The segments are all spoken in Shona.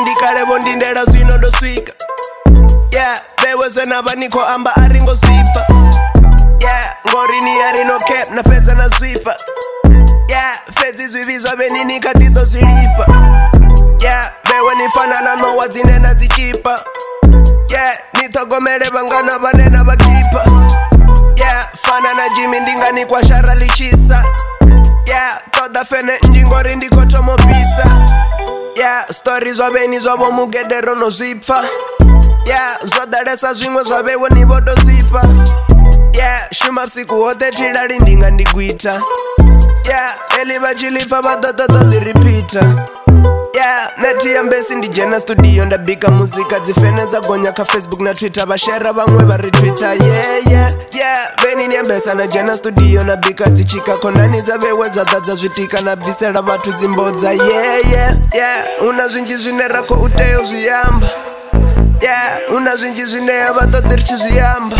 ndikhale vho ndindela zwino ndo swika yeah vhewe na vha amba a ri ngo zwipfa yeah ngori ni ya rino cap na fhedza na zwifha yeah fhedzi zwivhi zwa vhenini kha ḓi ḓo zwi lifha yeah vhewe ni fana na nowa dzine na dzi tshipa yeah ni ṱhogomele vangana vhane na vha khipha yeah fana na jimi ndi nga ni kwashara ḽi tshisa yeah ṱoḓa fene nnzhi ngori ndi khou thoma stori zwaveni zwavo mugedero no zwipfa ya yeah, zwo ḓalesa zwiṅwe zwa vhewoni vho to zwipfa ya yeah, shuma vsiku hoṱhe thilali ndi nga ndi gwita ya yeah, eḽi vha tshi ḽipfa vha ḓo ṱoḓo ḽi ripita natiyambesi ndijena studio ndabika muzika dzifene dzagonya kha facebook na twitter vashera vamwe vari twitter yeye veniniyambesa najena studio nabika dzichika khonani dza vewe dzadadza zvitika na bvisela vathu dzimbodza yeye huna zvinji zvine ra khou tea u zviyamba huna zvinji zvine yava ṱoḓi ri tshi zviyamba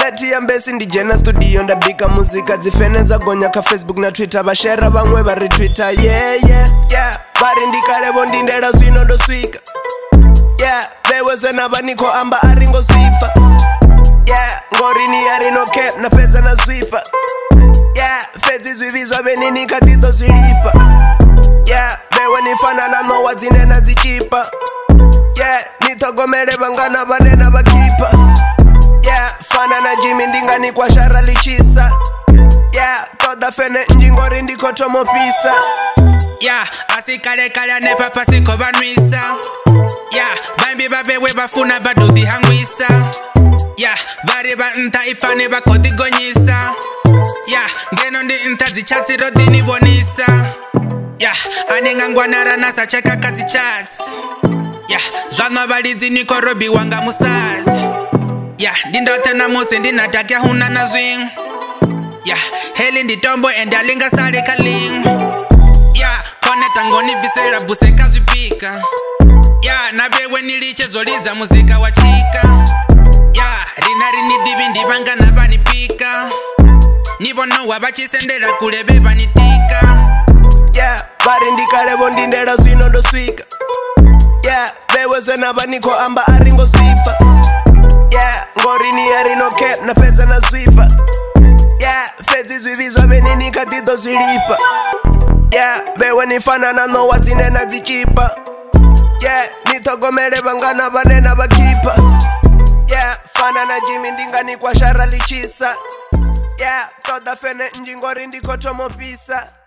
natiyambesi ndijena studio ndabika muzika dzifene dzagonya kha facebook na twitter vashera vamwe vari twitter yeye yeah, yeah, yeah. arindikale vondindela zwino ndo swika yeah vhewe zwe na vha amba a ngo zwipfa yeah ngori ni ya rino cap na fhedza na zwifha yeah fhedzi zwivhi zwa vhenini kha ḓi ḓo zwi yeah vhewe ni fana na nowa dzine na dzi tshipa yeah ni ṱhogomele vhangana vhane na vha khipha yeah fana na jimi ndi nga ni kwashara ḽi tshisa yeah ṱoḓa fene nnzhi ngori ndi khou thoma ofisa pasi kale kale anepa pasi kovanwisa ya vaimbi vavewe vafuna vadodihangwisa ya vari va nta ifane vakodigonyisa ya ngeno ndi nta dzichatsiro dinivonisa ya anengangwanara nasa chakakadzi chatsi ya zvanwa validzinikorobiwanga musadzi ya ndindote namusi ndinadhakyahuna na zvimwe ya heli nditombo endalingasalika limwe tango ni visela buseka zwipika ya na vewe ni litshe zo lidza muzika wa chika ya rina ri ni divi ndi vanga na vani pika ni vonowa va tshi sendela kule ve va ni tika ya va ri ndi kale vo ndindela zwino ndo swika ya vewe zwe na va ni khou amba a ringo zwipfa ya ngori ni ya ri no cap na fedza na zwipfa ya fedzi zwivi zwa veni ni kha ḓi ḓo zwi lifa yeah bewe nifanana nowa zinena zikipa yeah nitogomere vangana vanena vakipa yeah fana na jimi ndingani kwa shara lichisa yeah toda fene njingori ndikotomopisa